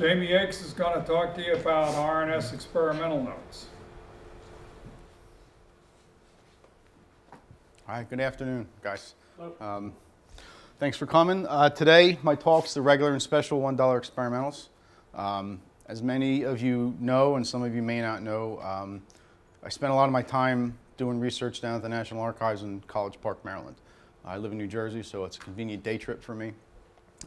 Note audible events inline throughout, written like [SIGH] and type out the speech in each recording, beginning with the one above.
Jamie Yakes is going to talk to you about RNS experimental notes. All right, good afternoon, guys. Um, thanks for coming. Uh, today, my talk's the regular and special $1 experimentals. Um, as many of you know, and some of you may not know, um, I spent a lot of my time doing research down at the National Archives in College Park, Maryland. I live in New Jersey, so it's a convenient day trip for me.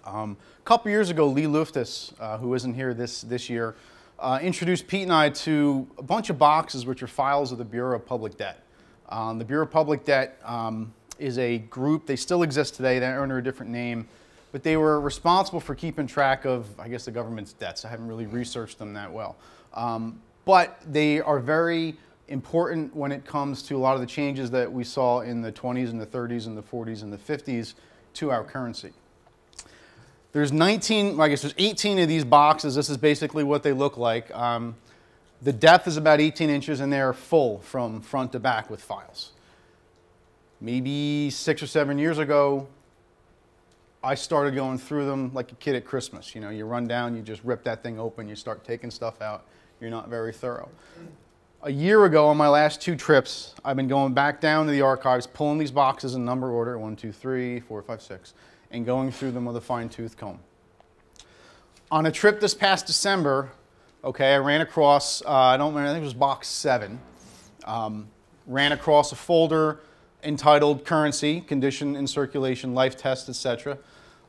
Um, a couple years ago, Lee Loftus, uh, who isn't here this, this year, uh, introduced Pete and I to a bunch of boxes which are files of the Bureau of Public Debt. Um, the Bureau of Public Debt um, is a group, they still exist today, they're under a different name, but they were responsible for keeping track of, I guess, the government's debts. I haven't really researched them that well. Um, but they are very important when it comes to a lot of the changes that we saw in the 20s and the 30s and the 40s and the 50s to our currency. There's 19, I guess there's 18 of these boxes. This is basically what they look like. Um, the depth is about 18 inches and they're full from front to back with files. Maybe six or seven years ago, I started going through them like a kid at Christmas. You know, you run down, you just rip that thing open, you start taking stuff out. You're not very thorough a year ago on my last two trips, I've been going back down to the archives, pulling these boxes in number order, one, two, three, four, five, six, and going through them with a fine tooth comb. On a trip this past December, okay, I ran across, uh, I don't remember, I think it was box seven, um, ran across a folder entitled Currency, Condition in Circulation, Life Test, etc.,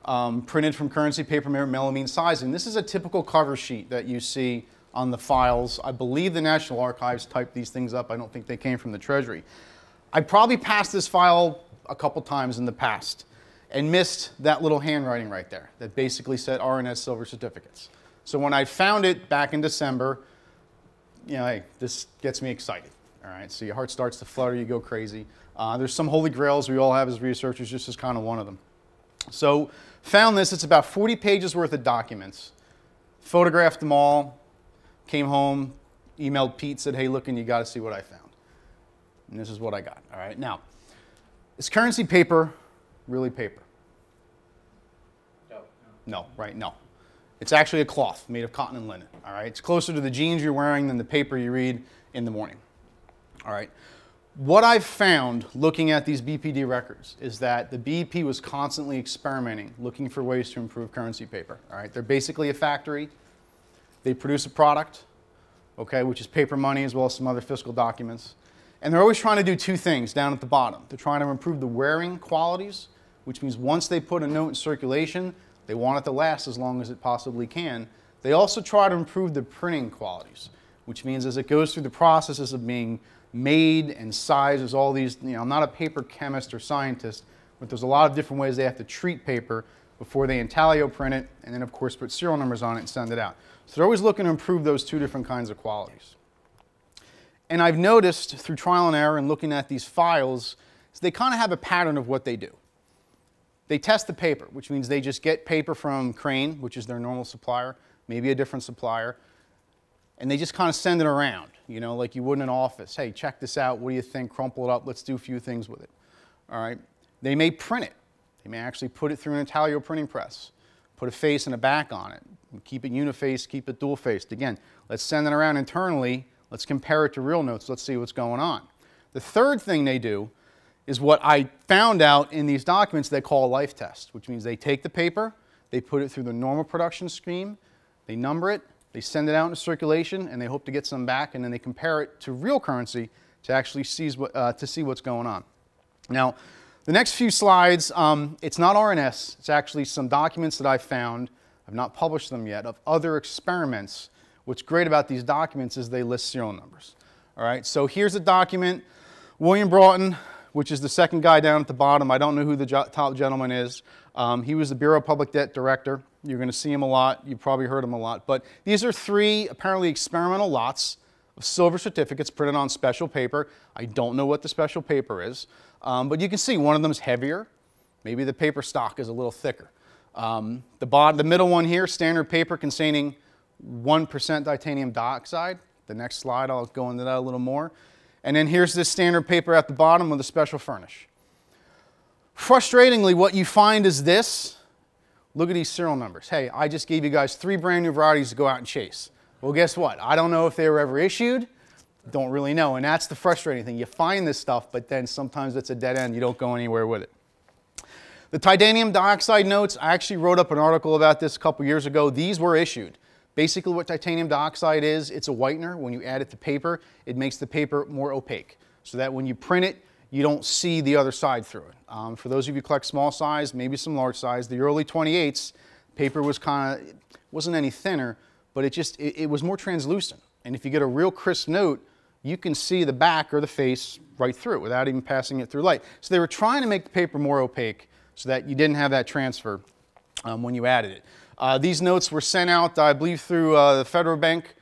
um, printed from Currency Paper Melamine Sizing. This is a typical cover sheet that you see on the files. I believe the National Archives typed these things up. I don't think they came from the Treasury. I probably passed this file a couple times in the past and missed that little handwriting right there that basically said RNS silver certificates. So when I found it back in December, you know, hey, this gets me excited. All right, so your heart starts to flutter, you go crazy. Uh, there's some holy grails we all have as researchers, just as kind of one of them. So found this, it's about 40 pages worth of documents. Photographed them all, Came home, emailed Pete, said, hey, look, and you got to see what I found. And this is what I got. All right. Now, is currency paper really paper? No. No, right? No. It's actually a cloth made of cotton and linen. All right. It's closer to the jeans you're wearing than the paper you read in the morning. All right. What I've found looking at these BPD records is that the BEP was constantly experimenting, looking for ways to improve currency paper. All right. They're basically a factory they produce a product, okay, which is paper money as well as some other fiscal documents. And they're always trying to do two things down at the bottom. They're trying to improve the wearing qualities, which means once they put a note in circulation, they want it to last as long as it possibly can. They also try to improve the printing qualities, which means as it goes through the processes of being made and there's all these, you know, I'm not a paper chemist or scientist, but there's a lot of different ways they have to treat paper before they intaglio print it, and then of course put serial numbers on it and send it out. So they're always looking to improve those two different kinds of qualities. And I've noticed through trial and error and looking at these files, they kind of have a pattern of what they do. They test the paper, which means they just get paper from Crane, which is their normal supplier, maybe a different supplier, and they just kind of send it around, you know, like you would in an office. Hey, check this out. What do you think? Crumple it up. Let's do a few things with it. All right. They may print it. They may actually put it through an intaglio printing press, put a face and a back on it, keep it unifaced, keep it dual-faced. Again, let's send it around internally. Let's compare it to real notes. Let's see what's going on. The third thing they do is what I found out in these documents they call a life test, which means they take the paper, they put it through the normal production scheme, they number it, they send it out into circulation, and they hope to get some back, and then they compare it to real currency to actually seize what, uh, to see what's going on. Now, the next few slides, um, it's not RNS, it's actually some documents that I found, I've not published them yet, of other experiments. What's great about these documents is they list serial numbers. All right, so here's a document, William Broughton, which is the second guy down at the bottom. I don't know who the top gentleman is. Um, he was the Bureau of Public Debt Director. You're going to see him a lot. You've probably heard him a lot. But these are three apparently experimental lots of silver certificates printed on special paper. I don't know what the special paper is. Um, but you can see one of them is heavier. Maybe the paper stock is a little thicker. Um, the, the middle one here, standard paper containing 1% titanium dioxide. The next slide, I'll go into that a little more. And then here's this standard paper at the bottom with a special furnish. Frustratingly, what you find is this. Look at these serial numbers. Hey, I just gave you guys three brand new varieties to go out and chase. Well, guess what? I don't know if they were ever issued. Don't really know. And that's the frustrating thing. You find this stuff, but then sometimes it's a dead end. You don't go anywhere with it. The titanium dioxide notes, I actually wrote up an article about this a couple years ago. These were issued. Basically what titanium dioxide is, it's a whitener. When you add it to paper, it makes the paper more opaque so that when you print it, you don't see the other side through it. Um, for those of you who collect small size, maybe some large size, the early 28s, paper was kind of, wasn't any thinner, but it just, it, it was more translucent. And if you get a real crisp note, you can see the back or the face right through it without even passing it through light. So they were trying to make the paper more opaque so that you didn't have that transfer um, when you added it. Uh, these notes were sent out, I believe, through uh, the Federal Bank,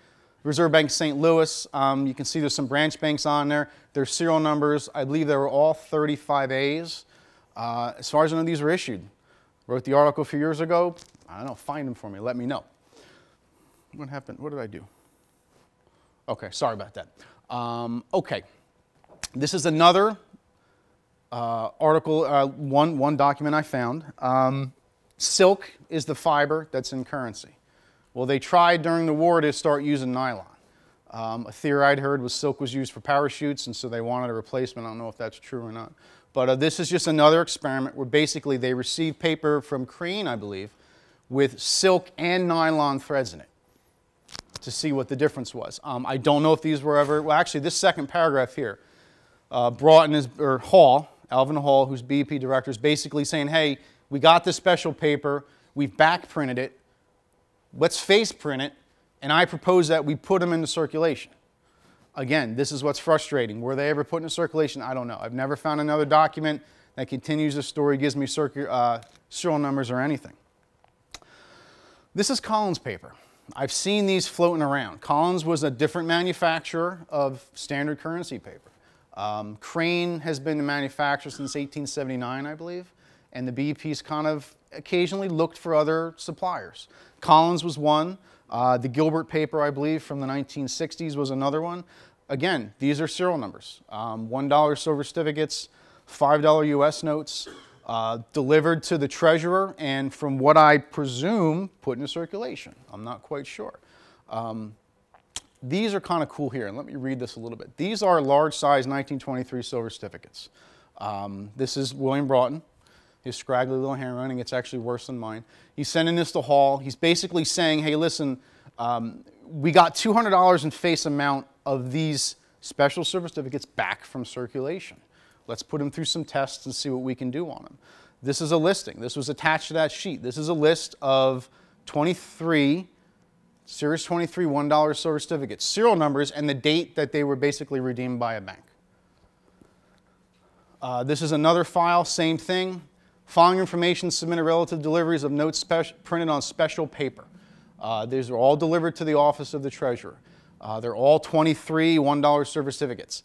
Reserve Bank St. Louis. Um, you can see there's some branch banks on there. Their serial numbers, I believe they were all 35As. Uh, as far as I know, these were issued. Wrote the article a few years ago. I don't know, find them for me, let me know. What happened? What did I do? Okay, sorry about that. Um, okay, this is another uh, article, uh, one, one document I found. Um, silk is the fiber that's in currency. Well, they tried during the war to start using nylon. Um, a theory I'd heard was silk was used for parachutes, and so they wanted a replacement. I don't know if that's true or not. But uh, this is just another experiment where basically they received paper from Crane, I believe, with silk and nylon threads in it to see what the difference was. Um, I don't know if these were ever, well, actually, this second paragraph here, uh, Broughton is, or Hall, Alvin Hall, who's BP director, is basically saying, hey, we got this special paper, we've back printed it, let's face print it, and I propose that we put them into circulation. Again, this is what's frustrating. Were they ever put into circulation? I don't know. I've never found another document that continues the story, gives me uh, serial numbers or anything. This is Collins paper. I've seen these floating around. Collins was a different manufacturer of standard currency paper. Um, Crane has been the manufacturer since 1879, I believe, and the BP's kind of occasionally looked for other suppliers. Collins was one. Uh, the Gilbert paper, I believe, from the 1960s was another one. Again, these are serial numbers. Um, $1 silver certificates, $5 US notes, uh, delivered to the treasurer, and from what I presume, put into circulation. I'm not quite sure. Um, these are kind of cool here, and let me read this a little bit. These are large size 1923 silver certificates. Um, this is William Broughton. His scraggly little handwriting, it's actually worse than mine. He's sending this to Hall. He's basically saying, hey, listen, um, we got $200 in face amount of these special certificates back from circulation. Let's put them through some tests and see what we can do on them. This is a listing. This was attached to that sheet. This is a list of 23 Series 23 $1 silver certificates, serial numbers, and the date that they were basically redeemed by a bank. Uh, this is another file, same thing. Following information submitted relative deliveries of notes printed on special paper. Uh, these are all delivered to the office of the treasurer. Uh, they're all 23 $1 silver certificates.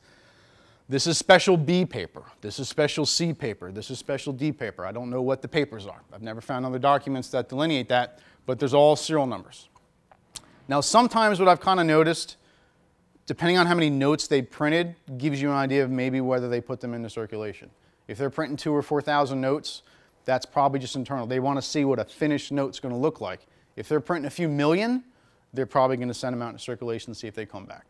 This is special B paper. This is special C paper. This is special D paper. I don't know what the papers are. I've never found other documents that delineate that, but there's all serial numbers. Now, sometimes what I've kind of noticed, depending on how many notes they printed, gives you an idea of maybe whether they put them into circulation. If they're printing two or 4,000 notes, that's probably just internal. They want to see what a finished note's going to look like. If they're printing a few million, they're probably going to send them out into circulation and see if they come back.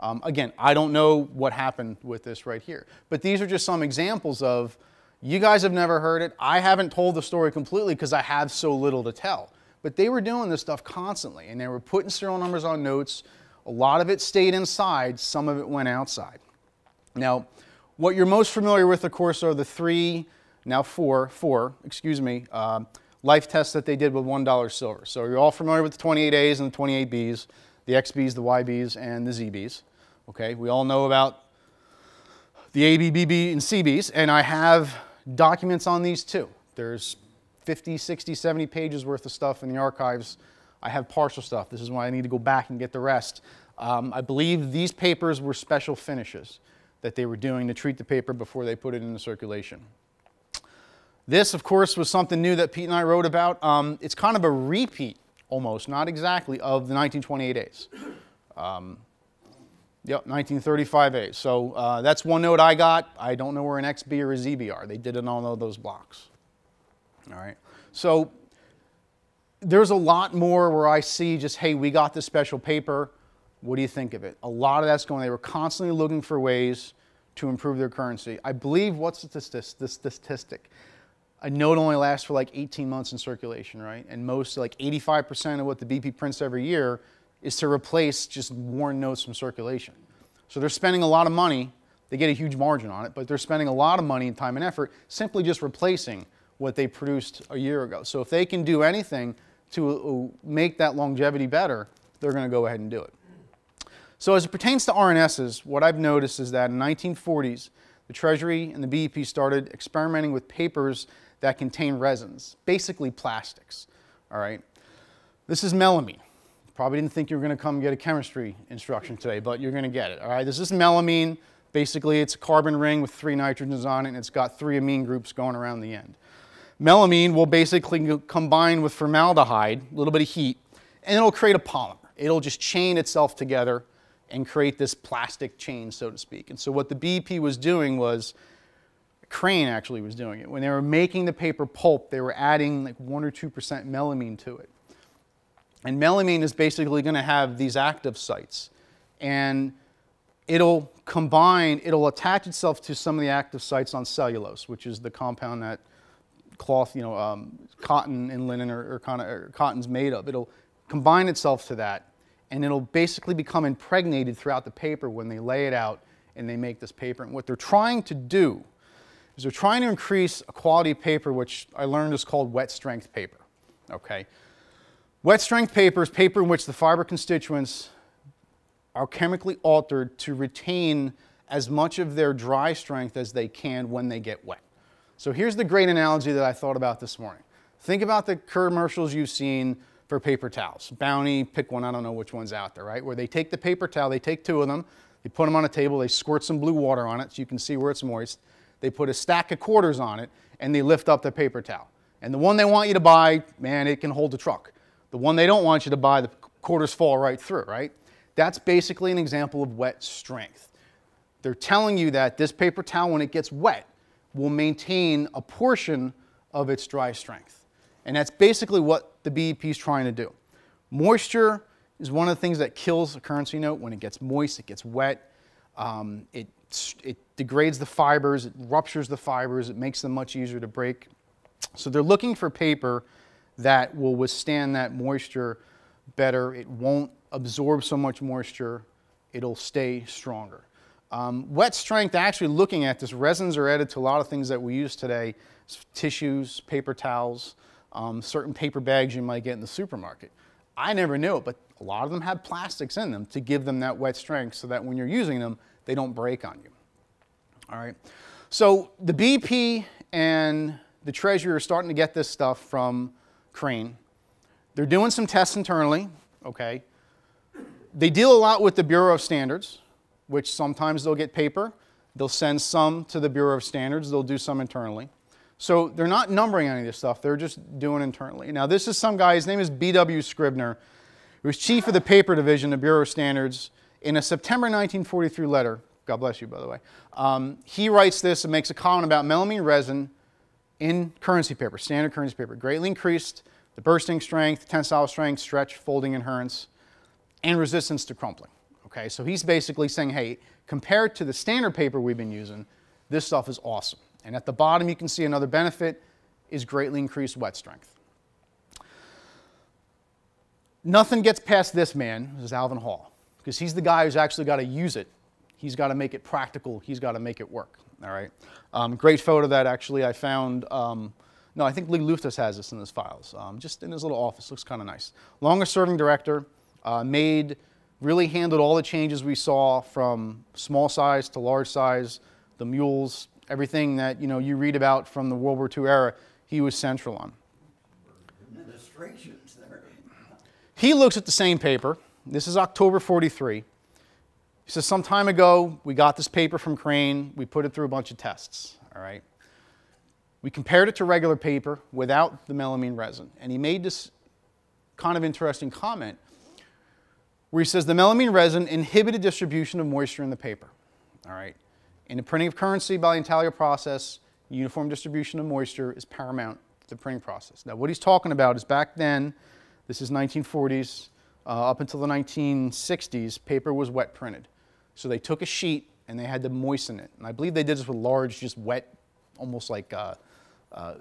Um, again, I don't know what happened with this right here, but these are just some examples of you guys have never heard it. I haven't told the story completely because I have so little to tell. But they were doing this stuff constantly and they were putting serial numbers on notes. A lot of it stayed inside, some of it went outside. Now, what you're most familiar with, of course, are the three, now four, four, excuse me, uh, life tests that they did with $1 silver. So you're all familiar with the 28As and the 28Bs the XBs, the YBs, and the ZBs. Okay, we all know about the ABBB and CBs, and I have documents on these too. There's 50, 60, 70 pages worth of stuff in the archives. I have partial stuff. This is why I need to go back and get the rest. Um, I believe these papers were special finishes that they were doing to treat the paper before they put it into circulation. This, of course, was something new that Pete and I wrote about. Um, it's kind of a repeat almost, not exactly, of the 1928As. Um, yep, 1935A. So uh, that's one note I got. I don't know where an XB or a ZB are. They did it on all those blocks. All right. So there's a lot more where I see just, hey, we got this special paper. What do you think of it? A lot of that's going, they were constantly looking for ways to improve their currency. I believe, what's the statistic? A note only lasts for like 18 months in circulation, right? And most, like 85% of what the BP prints every year is to replace just worn notes from circulation. So they're spending a lot of money. They get a huge margin on it, but they're spending a lot of money and time and effort simply just replacing what they produced a year ago. So if they can do anything to uh, make that longevity better, they're going to go ahead and do it. So as it pertains to RNSs, what I've noticed is that in the 1940s, the Treasury and the BEP started experimenting with papers that contain resins, basically plastics. All right. This is melamine. Probably didn't think you were going to come get a chemistry instruction today, but you're going to get it. All right. This is melamine. Basically, it's a carbon ring with three nitrogens on it, and it's got three amine groups going around the end. Melamine will basically combine with formaldehyde, a little bit of heat, and it'll create a polymer. It'll just chain itself together and create this plastic chain, so to speak. And so what the BP was doing was, Crane actually was doing it. When they were making the paper pulp, they were adding like 1 or 2% melamine to it. And melamine is basically going to have these active sites. And it'll combine, it'll attach itself to some of the active sites on cellulose, which is the compound that cloth, you know, um, cotton and linen or, or, or cotton's made of. It'll combine itself to that, and it'll basically become impregnated throughout the paper when they lay it out and they make this paper. And what they're trying to do is they're trying to increase a quality paper, which I learned is called wet strength paper. Okay, wet strength paper is paper in which the fiber constituents are chemically altered to retain as much of their dry strength as they can when they get wet. So here's the great analogy that I thought about this morning. Think about the commercials you've seen for paper towels. Bounty, pick one, I don't know which one's out there, right? Where they take the paper towel, they take two of them, they put them on a table, they squirt some blue water on it so you can see where it's moist. They put a stack of quarters on it, and they lift up the paper towel. And the one they want you to buy, man, it can hold the truck. The one they don't want you to buy, the quarters fall right through, right? That's basically an example of wet strength. They're telling you that this paper towel, when it gets wet, will maintain a portion of its dry strength. And that's basically what the BEP is trying to do. Moisture is one of the things that kills a currency note. When it gets moist, it gets wet, um, it, it degrades the fibers, it ruptures the fibers, it makes them much easier to break. So they're looking for paper that will withstand that moisture better. It won't absorb so much moisture. It'll stay stronger. Um, wet strength, actually looking at this, resins are added to a lot of things that we use today, tissues, paper towels, um, certain paper bags you might get in the supermarket. I never knew it, but a lot of them have plastics in them to give them that wet strength so that when you're using them, they don't break on you. All right. So the BP and the Treasury are starting to get this stuff from Crane. They're doing some tests internally, okay? They deal a lot with the Bureau of Standards which sometimes they'll get paper. They'll send some to the Bureau of Standards. They'll do some internally. So they're not numbering any of this stuff. They're just doing internally. Now, this is some guy, his name is B.W. Scribner, who was chief of the paper division of Bureau of Standards. In a September 1943 letter, God bless you, by the way, um, he writes this and makes a comment about melamine resin in currency paper, standard currency paper. Greatly increased the bursting strength, tensile strength, stretch, folding adherence, and resistance to crumpling. Okay, so he's basically saying, hey, compared to the standard paper we've been using, this stuff is awesome. And at the bottom, you can see another benefit is greatly increased wet strength. Nothing gets past this man, this is Alvin Hall, because he's the guy who's actually got to use it. He's got to make it practical. He's got to make it work. All right. Um, great photo that actually I found. Um, no, I think Lee Loftus has this in his files, um, just in his little office. Looks kind of nice. Longest serving director, uh, made really handled all the changes we saw from small size to large size, the mules, everything that you know you read about from the World War II era, he was central on. Administrations there. He looks at the same paper. This is October 43. He says, some time ago, we got this paper from Crane. We put it through a bunch of tests, all right? We compared it to regular paper without the melamine resin. And he made this kind of interesting comment where he says the melamine resin inhibited distribution of moisture in the paper. All right. In the printing of currency by the intaglio process, uniform distribution of moisture is paramount to the printing process. Now, what he's talking about is back then, this is 1940s, uh, up until the 1960s, paper was wet printed. So they took a sheet and they had to moisten it. And I believe they did this with large, just wet, almost like uh, uh,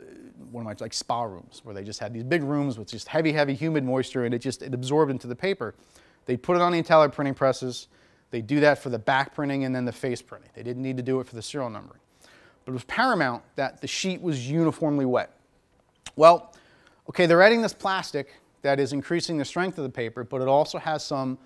one of my like spa rooms, where they just had these big rooms with just heavy, heavy, humid moisture, and it just it absorbed into the paper. They put it on the Intaglio printing presses. They do that for the back printing and then the face printing. They didn't need to do it for the serial numbering. But it was paramount that the sheet was uniformly wet. Well, okay, they're adding this plastic that is increasing the strength of the paper, but it also has some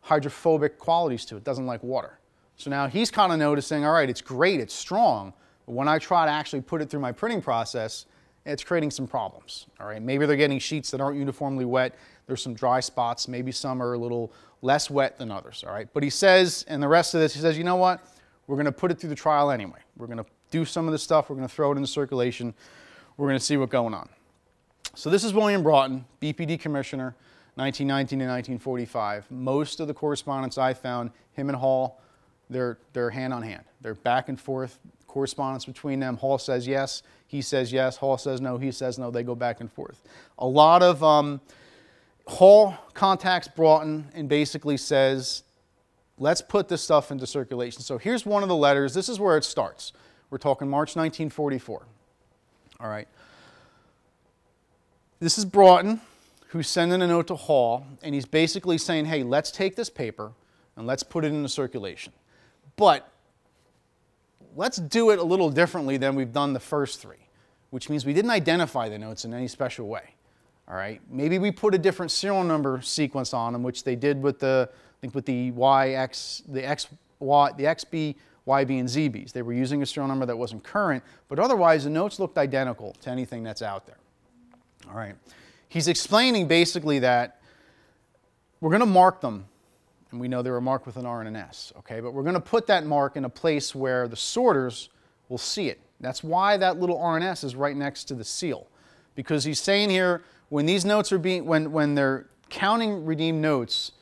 hydrophobic qualities to it. It doesn't like water. So now he's kind of noticing, all right, it's great, it's strong, but when I try to actually put it through my printing process, it's creating some problems. All right, maybe they're getting sheets that aren't uniformly wet. There's some dry spots. Maybe some are a little less wet than others. All right, but he says, and the rest of this, he says, you know what? We're going to put it through the trial anyway. We're going to do some of this stuff. We're going to throw it into circulation. We're going to see what's going on. So this is William Broughton, BPD commissioner, 1919 to 1945. Most of the correspondence I found, him and Hall, they're, they're hand on hand. They're back and forth, correspondence between them. Hall says yes, he says yes, Hall says no, he says no, they go back and forth. A lot of, um, Hall contacts Broughton and basically says, let's put this stuff into circulation. So here's one of the letters. This is where it starts. We're talking March 1944. All right. This is Broughton who's sending a note to Hall, and he's basically saying, hey, let's take this paper and let's put it into circulation. But let's do it a little differently than we've done the first three, which means we didn't identify the notes in any special way. All right, maybe we put a different serial number sequence on them, which they did with the, I think with the YX, the X, Y, the XB, YB, and ZBs. They were using a serial number that wasn't current, but otherwise the notes looked identical to anything that's out there. All right, he's explaining basically that we're going to mark them, and we know they were marked with an R and an S, okay, but we're going to put that mark in a place where the sorters will see it. That's why that little R and S is right next to the seal, because he's saying here, when these notes are being, when, when they're counting redeemed notes,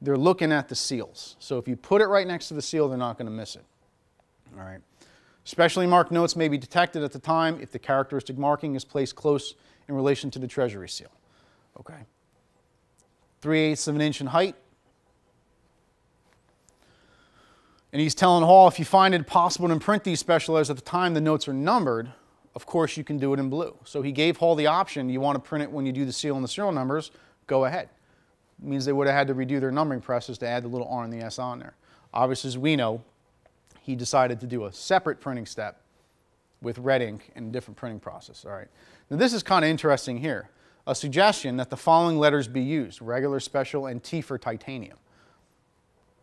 they're looking at the seals. So if you put it right next to the seal, they're not going to miss it. All right. Specially marked notes may be detected at the time if the characteristic marking is placed close in relation to the treasury seal. Okay. 3 eighths of an inch in height. And he's telling Hall, if you find it possible to imprint these special letters at the time the notes are numbered, of course you can do it in blue. So he gave Hall the option, you want to print it when you do the seal and the serial numbers, go ahead. It means they would have had to redo their numbering presses to add the little R and the S on there. Obviously, as we know, he decided to do a separate printing step with red ink and a different printing process. All right. Now this is kind of interesting here. A suggestion that the following letters be used, regular, special, and T for titanium.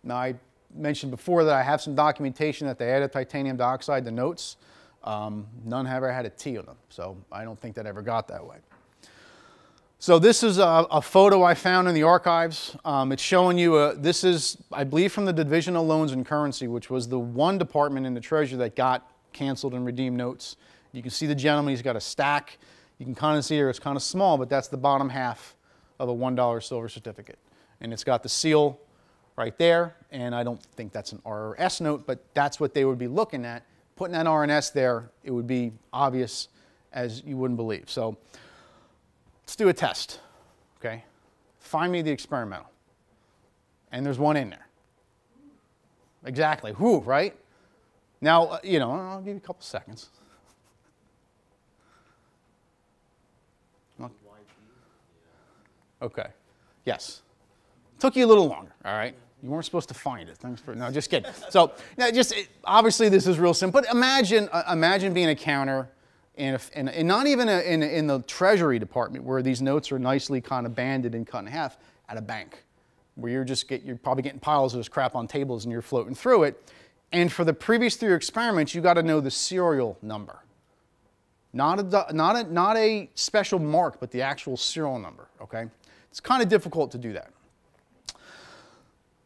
Now I mentioned before that I have some documentation that they added titanium dioxide to notes. Um, none ever had a T on them, so I don't think that ever got that way. So this is a, a photo I found in the archives. Um, it's showing you, a, this is, I believe, from the Division of Loans and Currency, which was the one department in the Treasury that got canceled and redeemed notes. You can see the gentleman, he's got a stack. You can kind of see here, it's kind of small, but that's the bottom half of a $1 silver certificate. And it's got the seal right there, and I don't think that's an RS note, but that's what they would be looking at putting that RNS there, it would be obvious as you wouldn't believe. So let's do a test, okay? Find me the experimental. And there's one in there. Exactly, whoo, right? Now, uh, you know, I'll give you a couple seconds. Okay, yes. Took you a little longer, all right? You weren't supposed to find it. Thanks for no, just kidding. So now, just obviously this is real simple. But imagine, uh, imagine being a counter, and, a, in, in not even a, in, in the Treasury Department where these notes are nicely kind of banded and cut in half at a bank, where you're just get, you're probably getting piles of this crap on tables and you're floating through it. And for the previous three experiments, you got to know the serial number, not a not a not a special mark, but the actual serial number. Okay, it's kind of difficult to do that.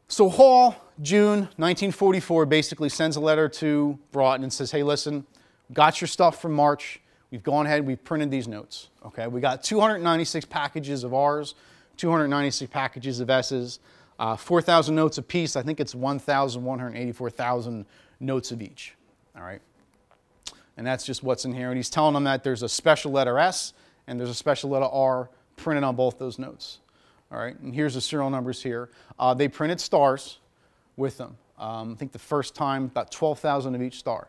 So Hall, June 1944, basically sends a letter to Broughton and says, hey, listen, got your stuff from March. We've gone ahead, we've printed these notes. Okay, we got 296 packages of R's, 296 packages of S's, uh, 4,000 notes apiece. I think it's 1,184,000 notes of each. All right. And that's just what's in here. And he's telling them that there's a special letter S and there's a special letter R printed on both those notes. All right, and here's the serial numbers here. Uh, they printed stars with them. Um, I think the first time, about 12,000 of each star.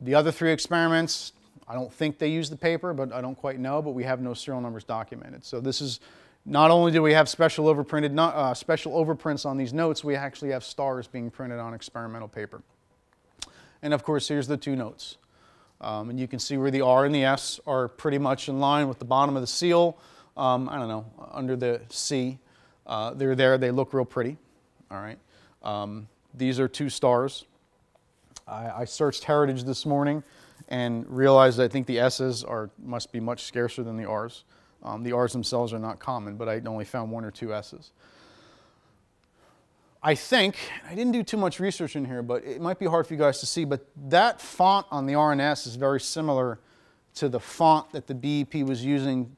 The other three experiments, I don't think they used the paper, but I don't quite know, but we have no serial numbers documented. So this is, not only do we have special overprinted, uh, special overprints on these notes, we actually have stars being printed on experimental paper. And of course, here's the two notes. Um, and you can see where the R and the S are pretty much in line with the bottom of the seal. Um, I don't know, under the C. Uh, they're there, they look real pretty. All right. Um, these are two stars. I, I searched Heritage this morning and realized I think the S's are must be much scarcer than the R's. Um, the R's themselves are not common, but I only found one or two S's. I think, I didn't do too much research in here, but it might be hard for you guys to see, but that font on the RNS is very similar to the font that the BEP was using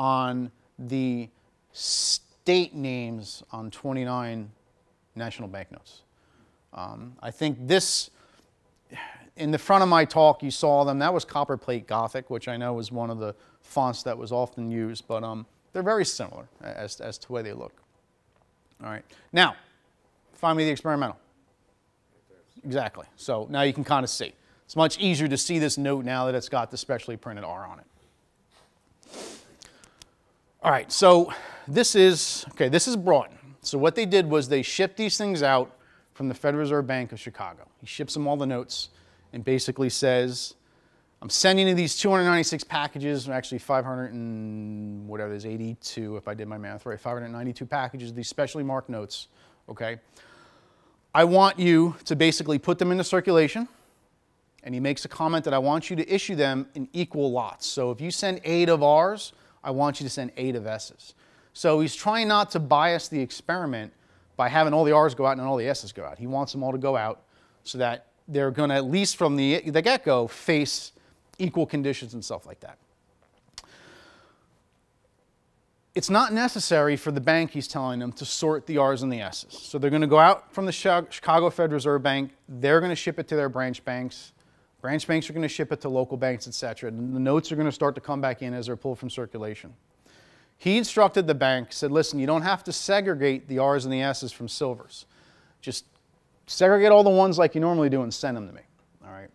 on the state names on 29 national banknotes. Um, I think this, in the front of my talk, you saw them. That was copperplate Gothic, which I know is one of the fonts that was often used, but um, they're very similar as, as to the way they look. All right. Now, find me the experimental. Exactly. So now you can kind of see. It's much easier to see this note now that it's got the specially printed R on it. All right, so this is, okay, this is Broughton. So what they did was they shipped these things out from the Federal Reserve Bank of Chicago. He ships them all the notes and basically says, I'm sending you these 296 packages, actually 500 and whatever it is, 82 if I did my math right, 592 packages these specially marked notes, okay? I want you to basically put them into circulation, and he makes a comment that I want you to issue them in equal lots. So if you send eight of R's, I want you to send eight of S's. So he's trying not to bias the experiment by having all the R's go out and all the S's go out. He wants them all to go out so that they're going to, at least from the, the get go, face equal conditions and stuff like that. It's not necessary for the bank, he's telling them, to sort the R's and the S's. So they're going to go out from the Chicago Fed Reserve Bank, they're going to ship it to their branch banks. Branch banks are going to ship it to local banks, et cetera. And the notes are going to start to come back in as they're pulled from circulation. He instructed the bank, said, listen, you don't have to segregate the R's and the S's from silvers. Just segregate all the ones like you normally do and send them to me. All right.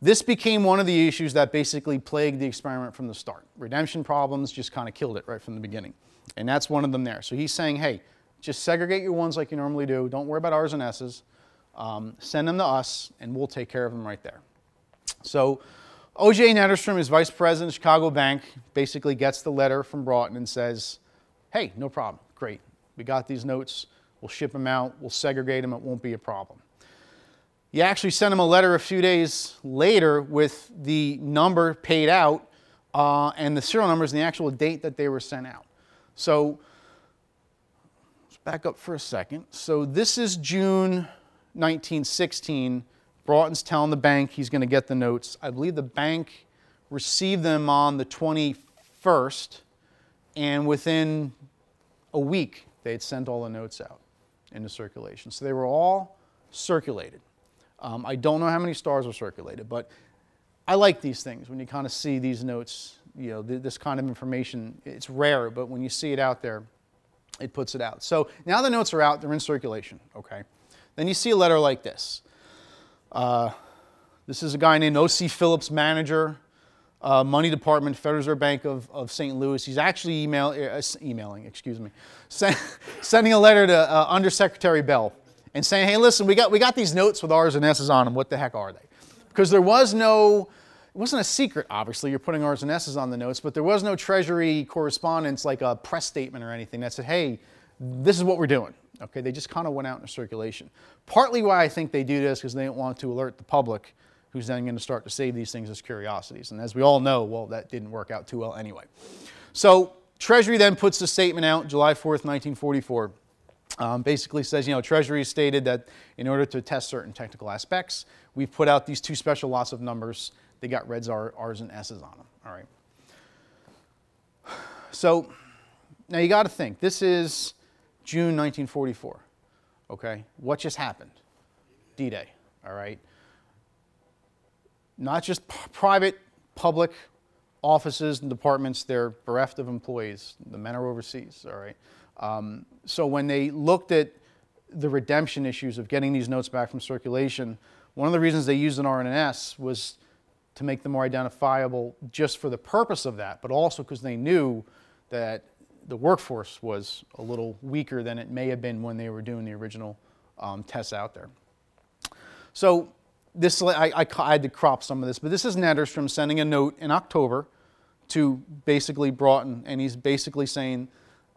This became one of the issues that basically plagued the experiment from the start. Redemption problems just kind of killed it right from the beginning. And that's one of them there. So he's saying, hey, just segregate your ones like you normally do. Don't worry about R's and S's. Um, send them to us, and we'll take care of them right there. So OJ Netterstrom is vice president of Chicago Bank, basically gets the letter from Broughton and says, hey, no problem, great. We got these notes, we'll ship them out, we'll segregate them, it won't be a problem. You actually sent him a letter a few days later with the number paid out uh, and the serial numbers and the actual date that they were sent out. So let's back up for a second. So this is June 1916 Broughton's telling the bank he's going to get the notes. I believe the bank received them on the 21st, and within a week, they had sent all the notes out into circulation. So they were all circulated. Um, I don't know how many stars were circulated, but I like these things when you kind of see these notes, you know, th- this kind of information. It's rare, but when you see it out there, it puts it out. So now the notes are out, they're in circulation, okay? Then you see a letter like this. Uh, this is a guy named O.C. Phillips, manager, uh, money department, Federal Reserve Bank of, of St. Louis. He's actually email, uh, emailing, excuse me, [LAUGHS] send, sending a letter to uh, Undersecretary Bell and saying, hey, listen, we got, we got these notes with R's and S's on them. What the heck are they? Because there was no, it wasn't a secret, obviously, you're putting R's and S's on the notes, but there was no Treasury correspondence like a press statement or anything that said, hey, this is what we're doing. Okay, they just kind of went out into circulation. Partly why I think they do this because they don't want to alert the public, who's then going to start to save these things as curiosities. And as we all know, well, that didn't work out too well anyway. So Treasury then puts the statement out July 4th, 1944. Um, basically says, you know, Treasury stated that in order to test certain technical aspects, we've put out these two special lots of numbers. They got reds, R's, and S's on them. All right. So now you got to think this is June 1944. Okay, what just happened? D Day, all right? not just private, public offices and departments, they're bereft of employees. The men are overseas, all right? Um, so when they looked at the redemption issues of getting these notes back from circulation, one of the reasons they used an RNS was to make them more identifiable just for the purpose of that, but also because they knew that the workforce was a little weaker than it may have been when they were doing the original um, tests out there. So this, I, I, I had to crop some of this, but this is Nederstrom sending a note in October to basically Broughton, and he's basically saying,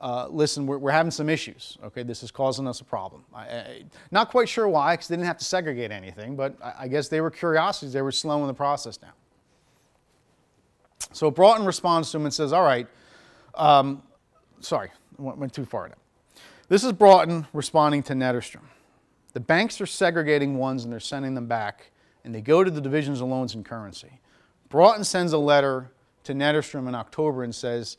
uh, listen, we're, we're, having some issues. Okay, this is causing us a problem. I, I, not quite sure why, because they didn't have to segregate anything, but I, I, guess they were curiosities. They were slowing the process down. So Broughton responds to him and says, all right, um, sorry, went, went too far now. This is Broughton responding to Nederstrom. The banks are segregating ones and they're sending them back, and they go to the divisions of loans and currency. Broughton sends a letter to Nederstrom in October and says,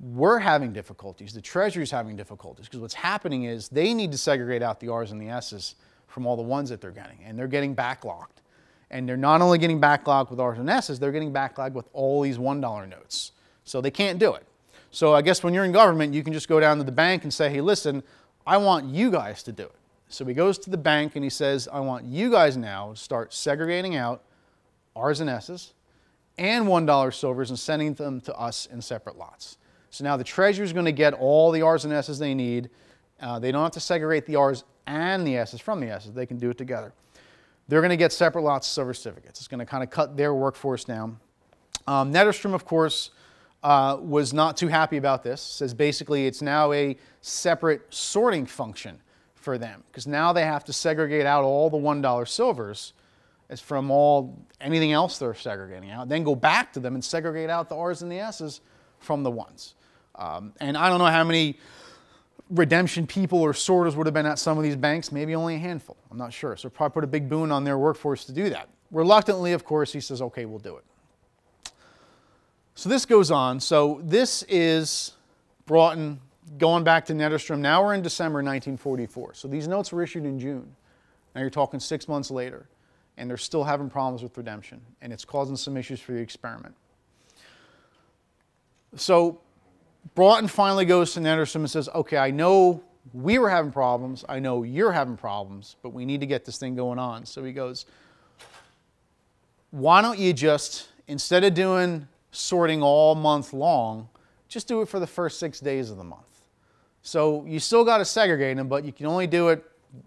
we're having difficulties, the Treasury's having difficulties, because what's happening is they need to segregate out the R's and the S's from all the ones that they're getting, and they're getting backlogged. And they're not only getting backlogged with R's and S's, they're getting backlogged with all these $1 notes. So they can't do it. So I guess when you're in government, you can just go down to the bank and say, hey, listen, I want you guys to do it. So he goes to the bank and he says, I want you guys now to start segregating out R's and S's and $1 silvers and sending them to us in separate lots. So now the treasury is going to get all the R's and S's they need. Uh, they don't have to segregate the R's and the S's from the S's. They can do it together. They're going to get separate lots of silver certificates. It's going to kind of cut their workforce down. Um, Nederstrom, of course, uh, was not too happy about this. Says basically it's now a separate sorting function for them because now they have to segregate out all the $1 silvers as from all anything else they're segregating out, then go back to them and segregate out the R's and the S's from the ones. Um, and I don't know how many redemption people or sorters would have been at some of these banks, maybe only a handful. I'm not sure. So probably put a big boon on their workforce to do that. Reluctantly, of course, he says, okay, we'll do it. So this goes on. So this is Broughton going back to Nederstrom. Now we're in December 1944. So these notes were issued in June. Now you're talking six months later, and they're still having problems with redemption, and it's causing some issues for the experiment. So Broughton finally goes to Nederstrom and says, okay, I know we were having problems. I know you're having problems, but we need to get this thing going on. So he goes, why don't you just, instead of doing sorting all month long, just do it for the first six days of the month. So you still got to segregate them, but you can only do it,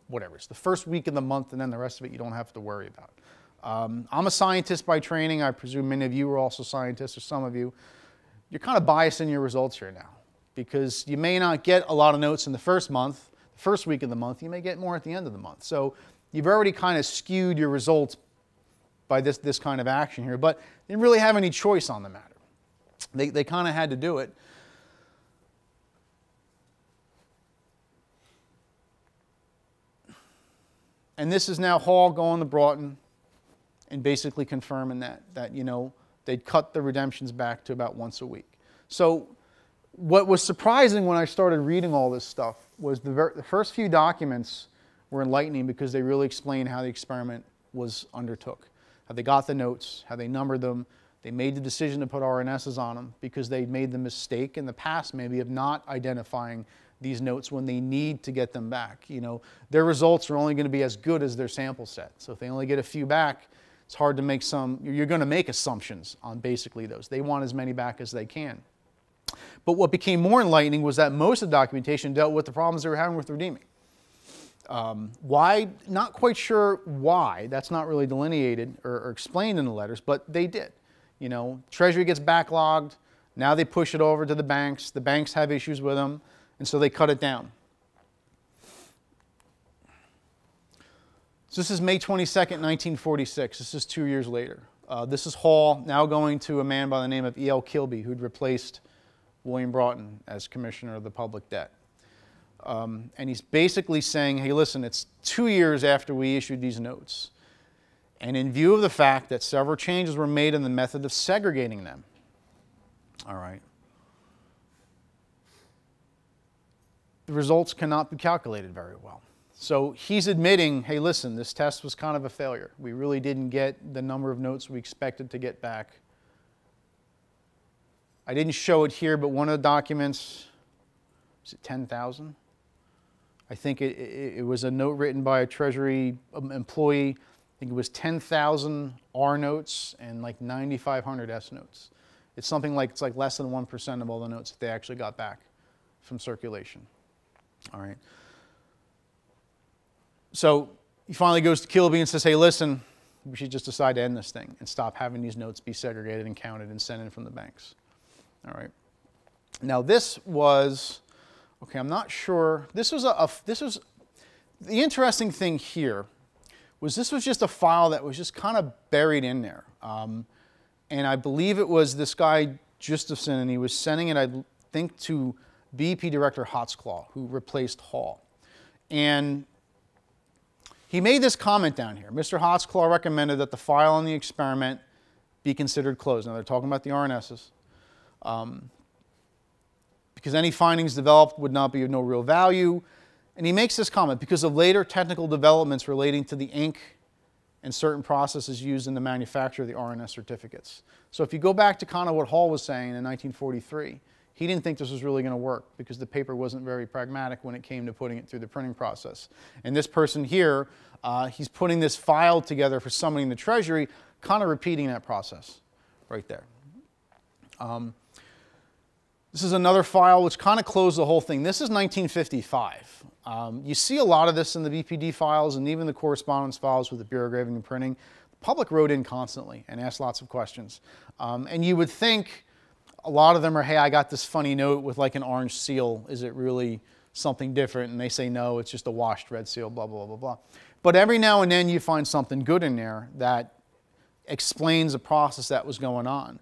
whatever, it's the first week of the month, and then the rest of it you don't have to worry about. Um, I'm a scientist by training. I presume many of you are also scientists, or some of you you're kind of biasing your results here now because you may not get a lot of notes in the first month, the first week of the month, you may get more at the end of the month. So you've already kind of skewed your results by this, this kind of action here, but didn't really have any choice on the matter. They, they kind of had to do it. And this is now Hall going to Broughton and basically confirming that, that, you know, they'd cut the redemptions back to about once a week. So what was surprising when I started reading all this stuff was the, the first few documents were enlightening because they really explain how the experiment was undertook, how they got the notes, Have they numbered them. They made the decision to put RNSs on them because they made the mistake in the past maybe of not identifying these notes when they need to get them back. You know, their results are only going to be as good as their sample set. So if they only get a few back, it's hard to make some, you're going to make assumptions on basically those. They want as many back as they can. But what became more enlightening was that most of the documentation dealt with the problems they were having with redeeming. Um, why? Not quite sure why. That's not really delineated or, or, explained in the letters, but they did. You know, Treasury gets backlogged. Now they push it over to the banks. The banks have issues with them, and so they cut it down. So this is May 22nd, 1946. This is two years later. Uh, this is Hall now going to a man by the name of E.L. Kilby, who'd replaced William Broughton as Commissioner of the Public Debt. Um, and he's basically saying, hey, listen, it's two years after we issued these notes. And in view of the fact that several changes were made in the method of segregating them, all right, the results cannot be calculated very well. So he's admitting, hey, listen, this test was kind of a failure. We really didn't get the number of notes we expected to get back. I didn't show it here, but one of the documents, is it 10,000? I think it, it, it was a note written by a Treasury um, employee. I think it was 10,000 R notes and like 9,500 S notes. It's something like, it's like less than 1% of all the notes that they actually got back from circulation. All right. So he finally goes to Kilby and says, hey, listen, we should just decide to end this thing and stop having these notes be segregated and counted and sent in from the banks. All right. Now this was, okay, I'm not sure. This was a, a this was, the interesting thing here was this was just a file that was just kind of buried in there. Um, and I believe it was this guy, Gustafson, and he was sending it, I think, to BP Director Holtzclaw, who replaced Hall. And he made this comment down here. Mr. Holtzclaw recommended that the file on the experiment be considered closed. Now, they're talking about the RNSs. Um, because any findings developed would not be of no real value. And he makes this comment because of later technical developments relating to the ink and certain processes used in the manufacture of the RNS certificates. So if you go back to kind of what Hall was saying in 1943, he didn't think this was really going to work because the paper wasn't very pragmatic when it came to putting it through the printing process. And this person here, uh, he's putting this file together for in the Treasury, kind of repeating that process right there. Um, this is another file which kind of closed the whole thing. This is 1955. Um, you see a lot of this in the BPD files and even the correspondence files with the Bureau of Engraving and Printing. The public wrote in constantly and asked lots of questions. Um, and you would think a lot of them are, hey, I got this funny note with like an orange seal. Is it really something different? And they say, no, it's just a washed red seal, blah, blah, blah, blah. But every now and then you find something good in there that explains a process that was going on.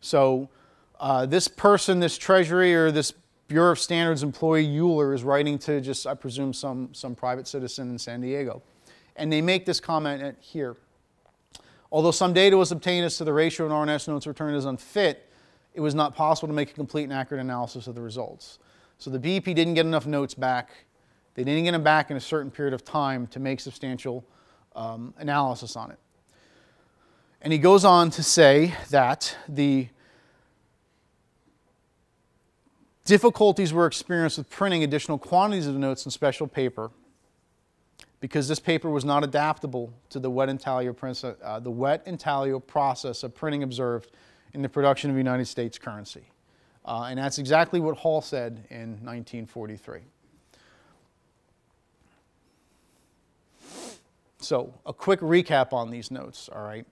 So uh, this person, this treasury or this Bureau of Standards employee, Euler, is writing to just, I presume, some, some private citizen in San Diego. And they make this comment here. Although some data was obtained as to the ratio in RNS notes returned as unfit, it was not possible to make a complete and accurate analysis of the results. So the BEP didn't get enough notes back. They didn't get them back in a certain period of time to make substantial um, analysis on it. And he goes on to say that the difficulties were experienced with printing additional quantities of the notes in special paper because this paper was not adaptable to the wet intaglio, uh, the wet process of printing observed in the production of United States currency. Uh, and that's exactly what Hall said in 1943. So, a quick recap on these notes, all right?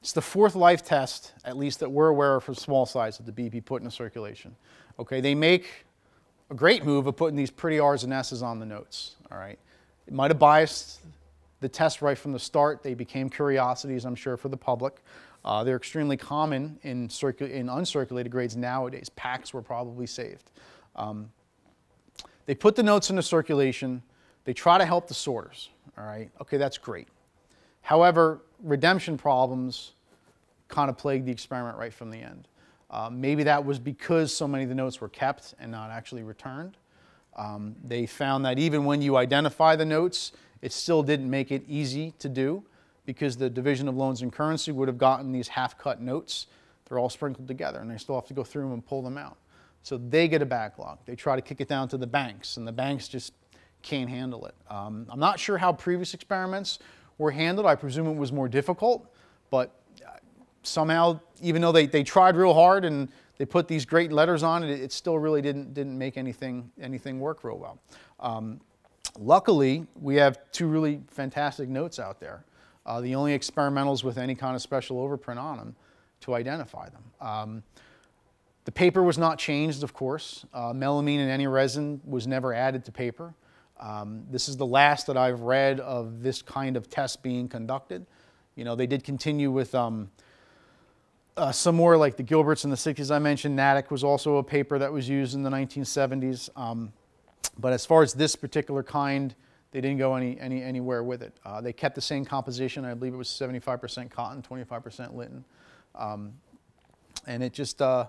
It's the fourth life test, at least that we're aware of for small size that the BP put into circulation. Okay, they make a great move of putting these pretty R's and S's on the notes, all right? It might have biased the test right from the start. They became curiosities, I'm sure, for the public. Uh, they're extremely common in, in, uncirculated grades nowadays. Packs were probably saved. Um, they put the notes into circulation. They try to help the sorters. All right, okay, that's great. However, redemption problems kind of plagued the experiment right from the end. Uh, maybe that was because so many of the notes were kept and not actually returned. Um, they found that even when you identify the notes, it still didn't make it easy to do because the Division of Loans and Currency would have gotten these half-cut notes. They're all sprinkled together, and they still have to go through them and pull them out. So they get a backlog. They try to kick it down to the banks, and the banks just can't handle it. Um, I'm not sure how previous experiments were handled. I presume it was more difficult, but uh, somehow, even though they, they tried real hard and they put these great letters on it, it still really didn't, didn't make anything, anything work real well. Um, Luckily, we have two really fantastic notes out there. Uh, the only experimentals with any kind of special overprint on them to identify them. Um, the paper was not changed, of course. Uh, melamine in any resin was never added to paper. Um, this is the last that I've read of this kind of test being conducted. You know, they did continue with um, uh, some more like the Gilberts in the 60s I mentioned. Natick was also a paper that was used in the 1970s. Um, but as far as this particular kind, they didn't go any, any, anywhere with it. Uh, they kept the same composition. I believe it was 75% cotton, 25% linen. Um, and it just, uh,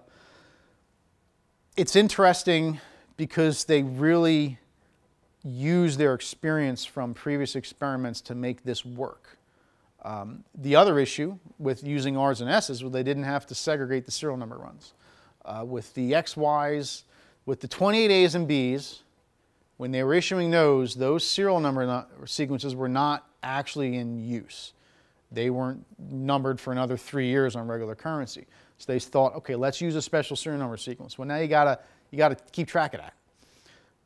it's interesting because they really use their experience from previous experiments to make this work. Um, the other issue with using R's and S's was they didn't have to segregate the serial number runs. Uh, with the XYs, with the 28 A's and B's, when they were issuing those, those serial number not, sequences were not actually in use. They weren't numbered for another three years on regular currency. So they thought, okay, let's use a special serial number sequence. Well, now you gotta, you gotta keep track of that.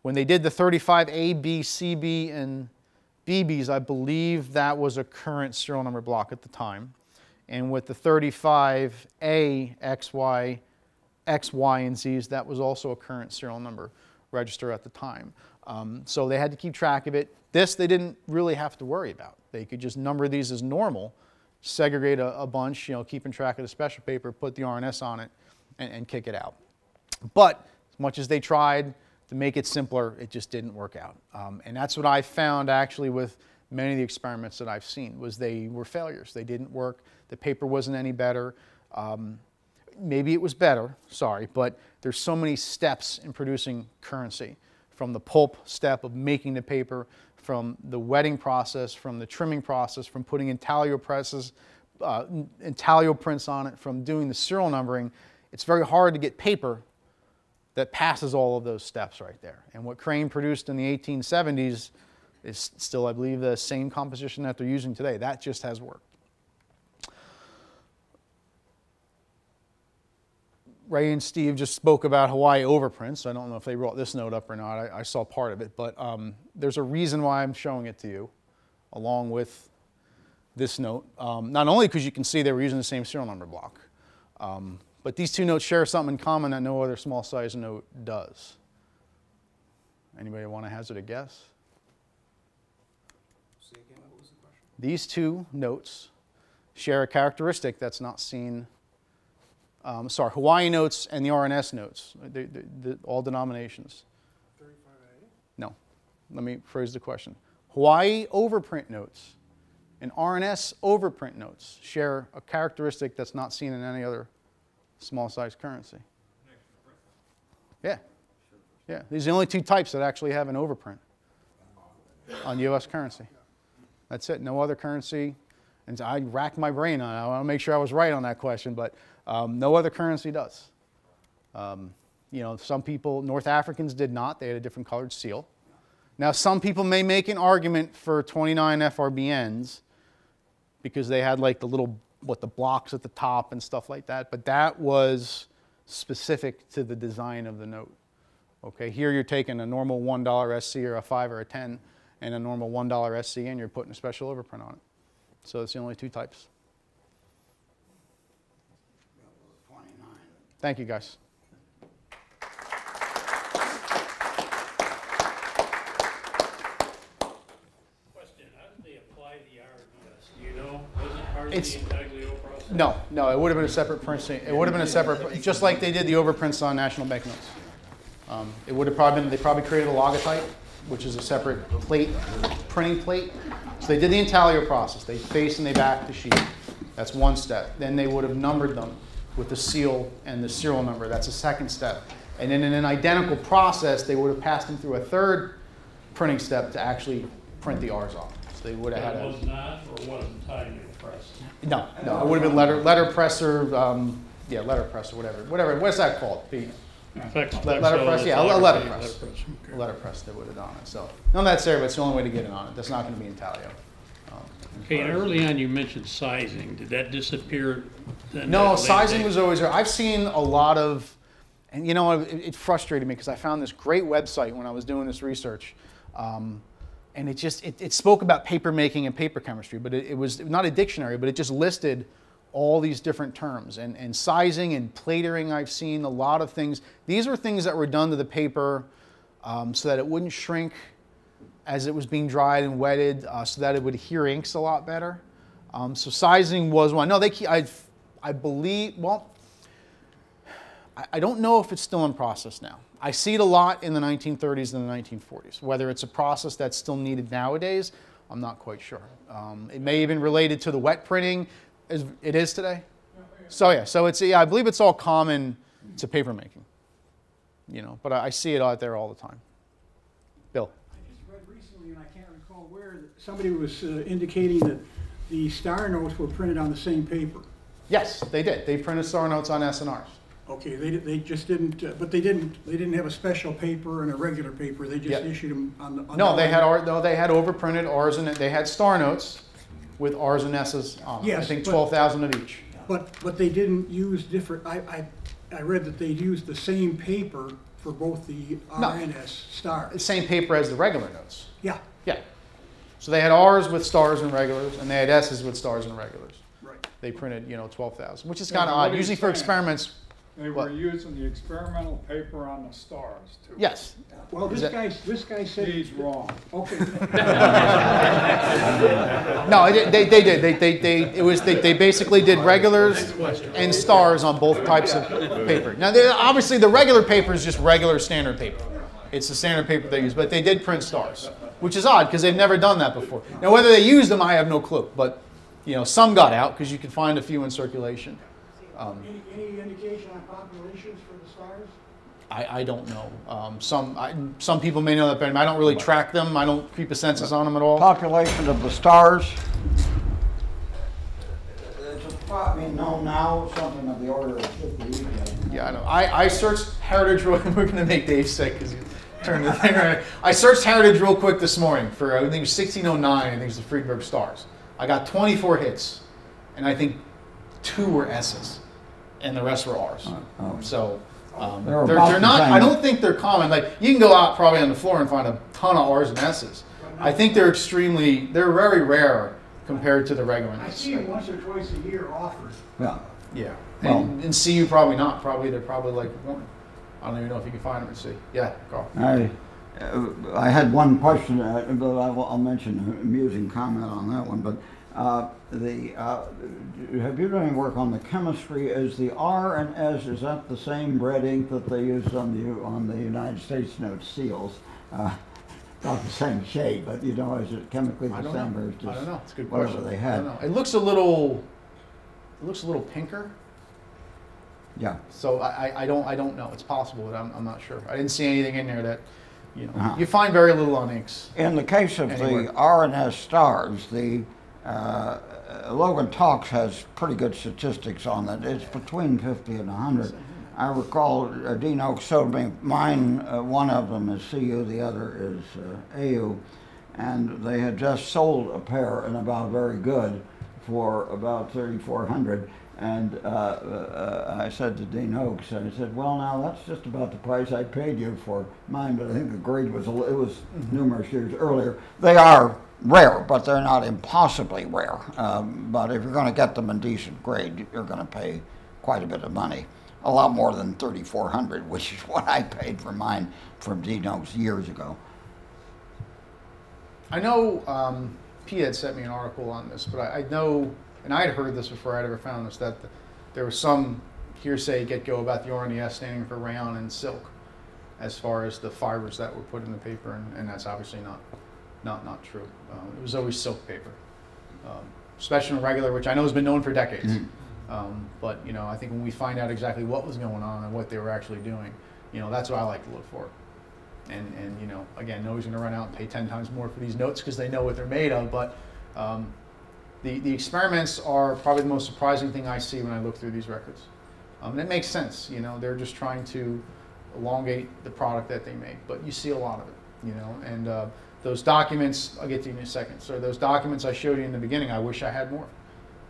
When they did the 35 A, B, CB, and BBs, I believe that was a current serial number block at the time. And with the 35 A, XY, X, Y, and Zs, that was also a current serial number register at the time. Um, so they had to keep track of it. This they didn't really have to worry about. They could just number these as normal, segregate a, a bunch, you know, keeping track of the special paper, put the RNS on it, and, and kick it out. But as much as they tried to make it simpler, it just didn't work out. Um, and that's what I found actually with many of the experiments that I've seen was they were failures. They didn't work. The paper wasn't any better. Um, maybe it was better, sorry, but there's so many steps in producing currency from the pulp step of making the paper, from the wetting process, from the trimming process, from putting intaglio presses, uh, intaglio prints on it, from doing the serial numbering. It's very hard to get paper that passes all of those steps right there. And what Crane produced in the 1870s is still, I believe, the same composition that they're using today. That just has worked. Ray and Steve just spoke about Hawaii overprints. I don't know if they brought this note up or not. I, I saw part of it, but um, there's a reason why I'm showing it to you, along with this note. Um, not only because you can see they were using the same serial number block, um, but these two notes share something in common that no other small size note does. Anybody want to hazard a guess? These two notes share a characteristic that's not seen um, sorry, Hawaii notes and the RNS notes, they, they, they, all denominations. 35A? No. Let me phrase the question. Hawaii overprint notes and RNS overprint notes share a characteristic that's not seen in any other small size currency. Yeah. Yeah. These are the only two types that actually have an overprint on US currency. That's it. No other currency. And I racked my brain on it. I want to make sure I was right on that question, but um, no other currency does. Um, you know, some people, North Africans did not. They had a different colored seal. Now, some people may make an argument for 29 FRBNs because they had like the little, what, the blocks at the top and stuff like that, but that was specific to the design of the note. Okay, here you're taking a normal $1 SC or a 5 or a 10 and a normal $1 SC and you're putting a special overprint on it. So it's the only two types. Thank you, guys. Question, how did they apply the RDS? Do you know, was it part of the It's- intaglio process? No, no, it would have been a separate printing. It would have been a separate, just like they did the overprints on national banknotes. Um, it would have probably been, they probably created a logotype, which is a separate plate, printing plate. So they did the intaglio process. They face and they back the sheet. That's one step. Then they would have numbered them with the seal and the serial number. That's a second step. And then in an identical process, they would have passed them through a third printing step to actually print the R's off. So they would have had It a. was not, or was intaglio press? No, no, it would have been letter, letter presser, um, yeah, letter press or whatever, whatever, what's that called? Pete? Effect- Le- letter press, yeah, a le- letter press. Letter press, okay. Letter press they would have done it, so. None of that's there, but it's the only way to get it on it, that's not gonna be intaglio. Um, Okay, and early on you mentioned sizing, did that disappear? then No, that late sizing day? was always there. I've seen a lot of, and you know, it, it frustrated me because I found this great website when I was doing this research. Um, and it just, it, it spoke about paper making and paper chemistry, but it, it was not a dictionary, but it just listed all these different terms. And, and sizing and platering, I've seen a lot of things. These were things that were done to the paper um, so that it wouldn't shrink as it was being dried and wetted uh, so that it would adhere inks a lot better. Um, so sizing was one. No, they I, I believe, well, I, I don't know if it's still in process now. I see it a lot in the 1930s and the 1940s. Whether it's a process that's still needed nowadays, I'm not quite sure. Um, it may have been related to the wet printing, as it is today. So yeah, so it's yeah, I believe it's all common to paper making. you know, but I, I see it out there all the time. Bill. I just read recently, and I can't recall where, that somebody was uh, indicating that the star notes were printed on the same paper. Yes, they did. They printed star notes on SNRs. Okay, they, they just didn't, uh, but they didn't, they didn't have a special paper and a regular paper, they just Yeah. issued them on the. on No, the- they had R, no, they had overprinted Rs and they had star notes with Rs and Ss on. them. I Yes, think but- twelve thousand of each. But, but they didn't use different, I, I, I read that they used the same paper for both the No. R and S stars. Same paper as the regular notes. Yeah, Yeah. So they had Rs with stars and regulars, and they had S's with stars and regulars. right. They printed, you know, twelve thousand, which is Yeah, kind of but what odd. he's Usually for saying- experiments, They What? were using the experimental paper on the stars too. yes. Well, this that- guy, this guy said, He's wrong. okay, [LAUGHS] No, they, they, they did. They, they, they, it was, they, they basically did regulars and stars on both types of paper. Now, they, obviously, the regular paper is just regular standard paper. It's the standard paper they use, but they did print stars, which is odd because they've never done that before. Now, whether they used them, I have no clue. But, you know, some got out because you could find a few in circulation. Any, any indication on populations for the stars? I, I don't know. Um, some, I, some people may know that better. I don't really track them. I don't keep a census on them at all. population of the stars. It's probably known now, something of the order of 50. Yeah, I know. I, I searched Heritage real [LAUGHS] We're going to make Dave sick because he turned the thing around. I searched Heritage real quick this morning for, I think it was 1609, I think it was the Friedberg Stars. I got 24 hits, and I think two were S's, and the rest were R's. oh. So um, They're they're, they're not. I don't think they're common. Like, you can go out probably on the floor and find a ton of R's and S's. I think they're extremely, they're very rare compared to the regular I ones. see them once or twice a year offered. Yeah. Yeah. Well- and, and CU probably not. Probably they're probably like one. I don't even know if you can find them at C. Yeah, Carl. I, uh, I had one question, uh, but I will, I'll mention an amusing comment on that one. But uh, the uh, have you done any work on the chemistry? Is the R and S is that the same red ink that they use on the on the United States note seals? Uh, not the same shade, but you know, is it chemically the same or know. is just I don't know. It's a good whatever question. they had? It looks a little. It looks a little pinker. Yeah. So I, I, don't I don't know. It's possible, but I'm, I'm not sure. I didn't see anything in there that, you know, Uh-huh. you find very little on inks. In the case of Anywhere. the R and S stars, the uh, Logan Talks has pretty good statistics on that. It's between 50 and 100. I recall uh, Dean Oakes showed me mine. Uh, one of them is CU, the other is uh, AU, and they had just sold a pair and about very good for about 3,400. And uh, uh, I said to Dean Oakes, I said, "Well, now that's just about the price I paid you for mine, but I think the grade was it was numerous years earlier. They are rare, but they're not impossibly rare. Um, but if you're going to get them in decent grade, you're going to pay quite a bit of money, a lot more than 3,400, [LAUGHS] which is what I paid for mine from Dean years ago. I know um, Pete had sent me an article on this, but I, I know, and I had heard this before I'd ever found this, that there was some hearsay get go about the RNES standing for rayon and silk, as far as the fibers that were put in the paper, and, and that's obviously not, not, not true. Um, it was always silk paper, um, special and regular, which I know has been known for decades. Um, but you know, I think when we find out exactly what was going on and what they were actually doing, you know, that's what I like to look for. And, and you know, again, nobody's going to run out and pay 10 times more for these notes because they know what they're made of. But um, the, the experiments are probably the most surprising thing I see when I look through these records. Um, and it makes sense, you know, they're just trying to elongate the product that they make. But you see a lot of it, you know, and uh, those documents, I'll get to you in a second. So those documents I showed you in the beginning, I wish I had more.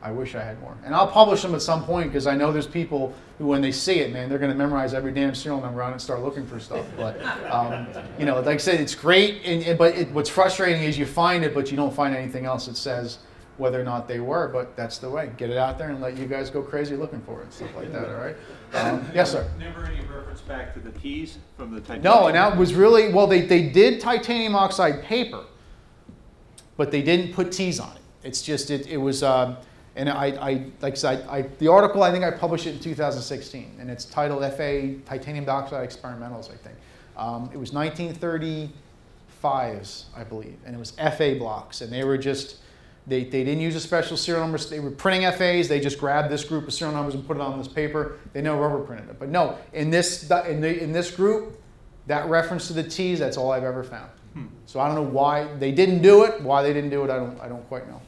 I wish I had more. And I'll publish them at some point because I know there's people who, when they see it, man, they're going to memorize every damn serial number on it and start looking for stuff. But, um, you know, like I said, it's great. And, and- but it, what's frustrating is you find it, but you don't find anything else that says whether or not they were. But that's the way. Get it out there and let you guys go crazy looking for it and stuff like that, all right? Um, yes, sir. Never any reference back to the T's from the Titanic? No, and that was really well. They they did titanium oxide paper, but they didn't put T's on it. It's just it it was. Um, and I, I like I said, I, the article I think I published it in 2016, and it's titled "FA Titanium Dioxide Experimentals." I think um, it was 1935s, I believe, and it was FA blocks, and they were just They, they didn't use a special serial number. They were printing FAs. They just grabbed this group of serial numbers and put it on this paper. They never rubber printed it. But no, in this in, the, in this group, that reference to the T's, that's all I've ever found. Hmm. So I don't know why they didn't do it. Why they didn't do it, I don't I don't quite know.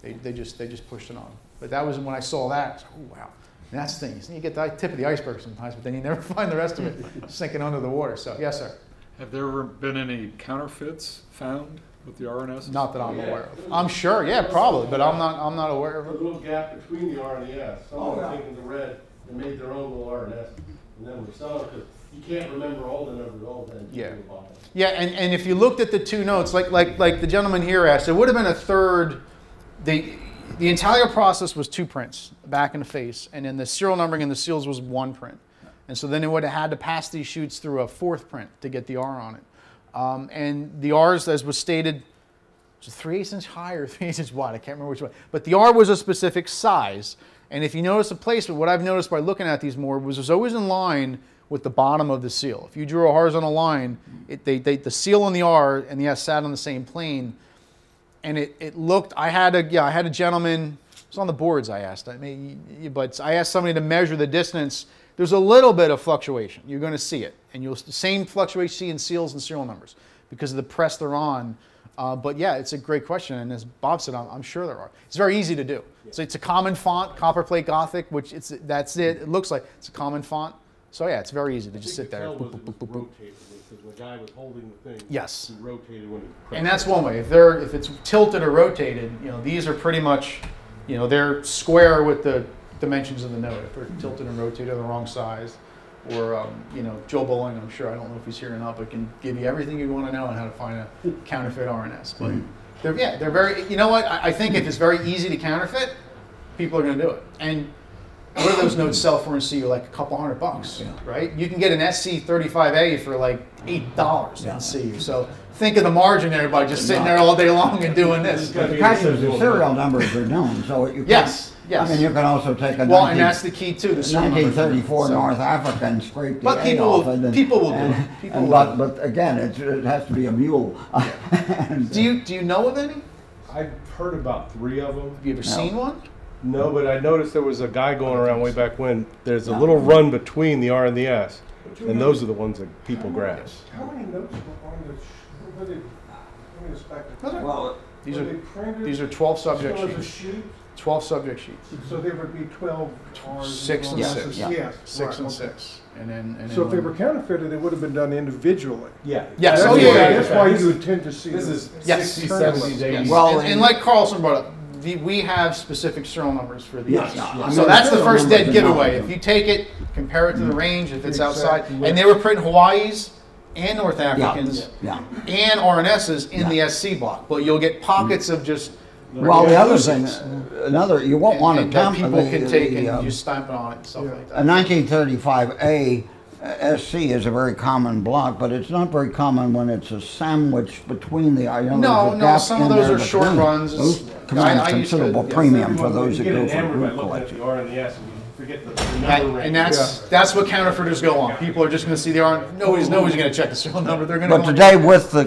They, they just they just pushed it on. But that was when I saw that. I was like, oh wow. And that's the thing. You get the tip of the iceberg sometimes, but then you never [LAUGHS] find the rest of it [LAUGHS] sinking under the water. So yes, sir. Have there ever been any counterfeits found with the RNS? Not that I'm aware of. I'm sure, yeah, probably, but I'm not I'm not aware of it. A little gap between the R and the S. Oh, Someone yeah. taken the red and made their own little R and S, and then we're selling it, 'cause you can't remember all the numbers all the time. Yeah. Yeah, and, and if you looked at the two notes, like like like the gentleman here asked, it would have been a third. The the entire process was two prints, back and the face, and then the serial numbering and the seals was one print, and so then it would have had to pass these shoots through a fourth print to get the R on it, um, and the R's, as was stated, was three eighths inch high or three eighths inch wide. I can't remember which one. But the R was a specific size. And if you notice the placement, what I've noticed by looking at these more was it was always in line with the bottom of the seal. If you drew a horizontal line, it, they, they, the seal on the R and the S sat on the same plane. And it, it looked, I had a, yeah, I had a gentleman, it was on the boards I asked, I mean, but I asked somebody to measure the distance. There's a little bit of fluctuation. You're going to see it. And you'll, the same fluctuation see in seals and serial numbers because of the press they're on. Uh, but yeah, it's a great question, and as Bob said, I'm, I'm sure there are. It's very easy to do. So it's a common font, copperplate Gothic, which it's that's it. It looks like it's a common font. So yeah, it's very easy to just sit there. boop, boop, boop, boop. The guy was holding the thing. Yes. Rotated when he. And that's one way. If they're if it's tilted or rotated, you know these are pretty much, you know, they're square with the dimensions of the note. If they're tilted and rotated, the wrong size. Or um, you know, Joe Boling, I'm sure I don't know if he's here or not, but can give you everything you want to know on how to find a counterfeit RNS. But they're, yeah, they're very. You know what? I, I think if it's very easy to counterfeit, people are going to do it. And what do those notes sell for in CU? Like a couple hundred bucks, right? You can get an SC35A for like eight dollars in CU. So think of the margin, everybody, just sitting there all day long and doing this. But the the serial numbers are known, so you. Yes, yes. I mean, you can also take a Well, and that's the key too. The 1934 So- North Africa and scrape the But A people off will- and- people will do and- it. [LAUGHS] People and will but, do but again, it's, it has to be a mule. [LAUGHS] And, Do you do you know of any? I've heard about three of them. Have you ever seen one? No, but I noticed there was a guy going around way back when. There's a little run between the R and the S, and those are the ones that people grab. How many notes were on the, sh- were they, let me inspect it. well, These Were are they these are 12 subject still as a sheets. sheet? 12 subject sheets. So there would be twelve Rs. Six and Yes, six. Yes. Six right, and okay. six. And then and So if they were counterfeited, they would have been done individually. Yeah. Yes. That's Oh why- yeah. yeah, That's yeah. why you would tend to see. This them. is Yes. 60s, Yes. 70s, Yes. 80s. Well, and, and like Carlson brought up, the, we have specific serial numbers for these. Yes, I mean, so that's the first dead giveaway. If you take it, compare it to the mm-hmm. range, if it's outside, Exactly. and they were printing Hawaii's and North Africans yeah. and RNSs in the SC block, but you'll get pockets mm-hmm. of just. Well, the other thing, loosies. another, you won't and, want to and that tempt people the, can take the, and um, just stamp it on it and stuff like A that. 1935A uh, SC is a very common block, but it's not very common when it's a sandwich between the, you know, No, there's a no, gap some of in those there are short between. runs. Those I- command I used to- considerable yeah. premium for those You that go for enamored group collection. R and the S, and you forget the, the That- number range. and that's that's what counterfeiters go on. People are just going to see the R. Nobody's nobody's going to check the serial number. They're going to. But today, with the,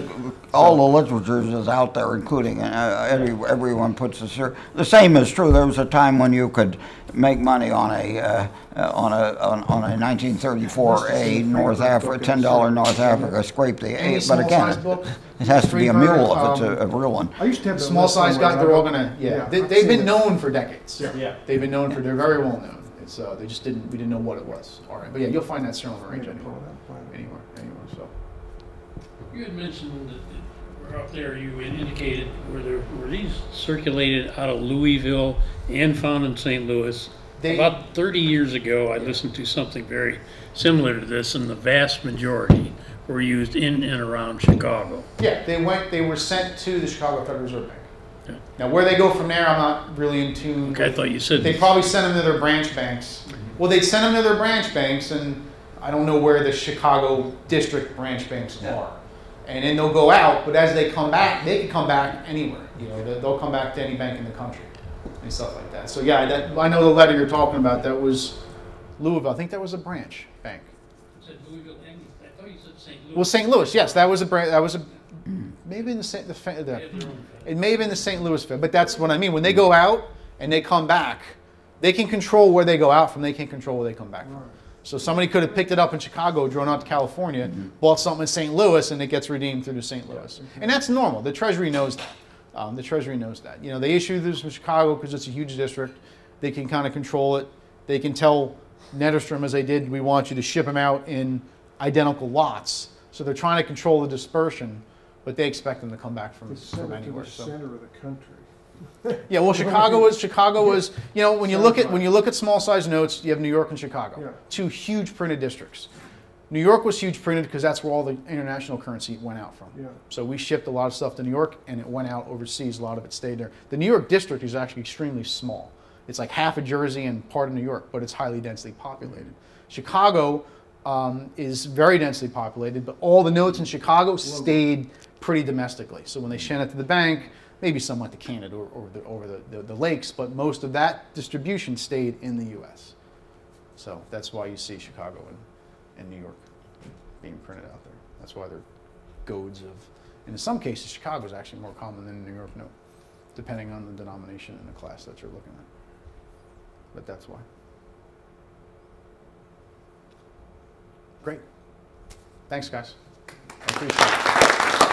all the literature is out there, including, uh, every, everyone puts the, ser- the same is true, there was a time when you could make money on a, uh, uh, on a, on on a 1934A North Africa, $10 North Africa, scrape the Any A, but again, size it has to be a mule if it's um, a, a real one. I used to have. that small list size guys, they're all gonna, yeah, Yeah, they, I've they've been known for decades. Yeah. yeah. They've been known for, they're very well known. It's, uh, they just didn't, we didn't know what it was. All right, but yeah, you'll find that serial number range anywhere, anywhere, anywhere, so. You had mentioned that that were up there, you indicated, were there, were these circulated out of Louisville and found in St. Louis? They- About thirty years ago, I listened to something very similar to this, and the vast majority were used in and around Chicago. Yeah, they went, they were sent to the Chicago Federal Reserve Bank. Yeah. Now, where they go from there, I'm not really in tune. Okay, I thought you said. They probably send them to their branch banks. Mm-hmm. Well, they'd send them to their branch banks, and I don't know where the Chicago district branch banks are. And then they'll go out, but as they come back, they can come back anywhere. You know, they- they'll come back to any bank in the country and stuff like that. So yeah, that, I know the letter you're talking about. That was Louisville. I think that was a branch bank. You said Louisville I thought you said St. Louis. Well, St. Louis, yes, that was a branch. That was a maybe in the St. The, the, They have their own- it may have been the St. Louis Fed, but that's what I mean. When they go out and they come back, they can control where they go out from. They can't control where they come back from. So somebody could have picked it up in Chicago, drove out to California, bought something in St. Louis, and it gets redeemed through to St. Louis. And that's normal. The Treasury knows that. Um, the Treasury knows that. You know, they issue this in Chicago because it's a huge district. They can kind of control it. They can tell Netterstrom, as they did, we want you to ship them out in identical lots. So they're trying to control the dispersion, but they expect them to come back from, from anywhere. the So. center of the country. Yeah, well, Chicago was Chicago was you know when you look at when you look at small size notes, you have New York and Chicago, Yeah. two huge printed districts. New York was huge printed because that's where all the international currency went out from. Yeah. So we shipped a lot of stuff to New York, and it went out overseas. A lot of it stayed there. The New York district is actually extremely small. It's like half of Jersey and part of New York, but it's highly densely populated. Chicago um, is very densely populated, but all the notes in Chicago stayed pretty domestically. So when they sent it to the bank, maybe some went to Canada or, or the, over the, the, the lakes, but most of that distribution stayed in the U.S. So that's why you see Chicago and, and New York being printed out there. That's why they're goads of, and in some cases, Chicago is actually more common than New York depending on the denomination and the class that you're looking at. But that's why. Great. Thanks, guys. I appreciate it.